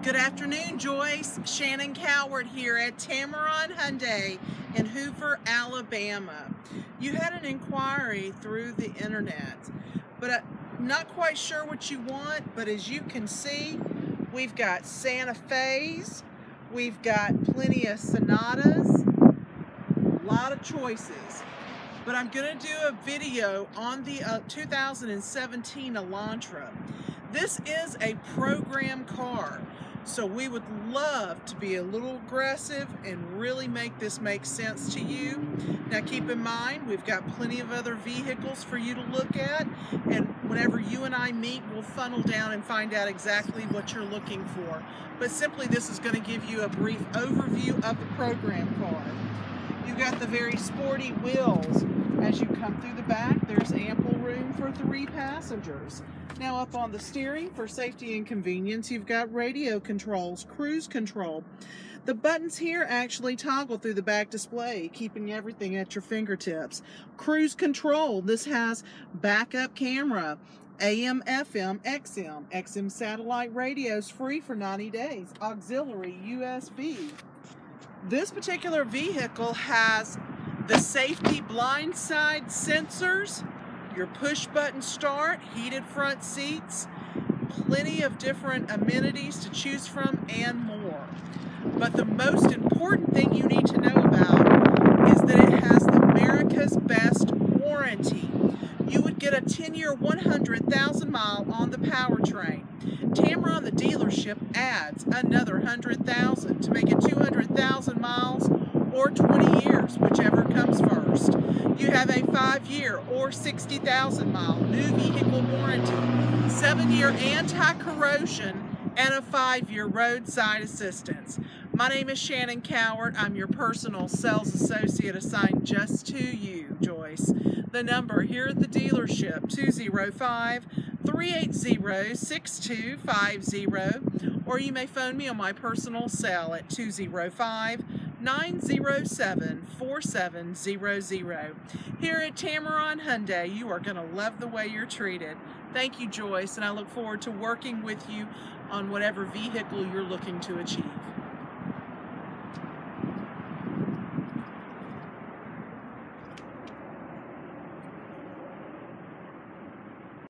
Good afternoon, Joyce. Shannon Coward here at Tameron Hyundai in Hoover, Alabama. You had an inquiry through the internet, but I'm not quite sure what you want, but as you can see, we've got Santa Fe's, we've got plenty of Sonatas, a lot of choices. But I'm gonna do a video on the uh, 2017 Elantra. This is a program car. So we would love to be a little aggressive and really make this make sense to you. Now keep in mind, we've got plenty of other vehicles for you to look at. And whenever you and I meet, we'll funnel down and find out exactly what you're looking for. But simply this is gonna give you a brief overview of the program car. You've got the very sporty wheels. As you come through the back, there's ample room for three passengers. Now up on the steering, for safety and convenience, you've got radio controls, cruise control. The buttons here actually toggle through the back display, keeping everything at your fingertips. Cruise control, this has backup camera, AM, FM, XM, XM satellite radios free for 90 days, auxiliary USB. This particular vehicle has the safety blind side sensors, your push button start, heated front seats, plenty of different amenities to choose from and more. But the most important thing you need to know about is that it has America's best warranty. You would get a 10-year, 100,000 mile on the powertrain. Tameron, the dealership, adds another 100,000 to make it 200,000 miles or 20 years, whichever comes first. You have a five-year or 60,000 mile new vehicle warranty, seven-year anti-corrosion, and a five-year roadside assistance. My name is Shannon Coward. I'm your personal sales associate assigned just to you, Joyce. The number here at the dealership, 205-380-6250, or you may phone me on my personal cell at 205 907-4700. Here at Tameron Hyundai, you are going to love the way you're treated. Thank you, Joyce, and I look forward to working with you on whatever vehicle you're looking to achieve.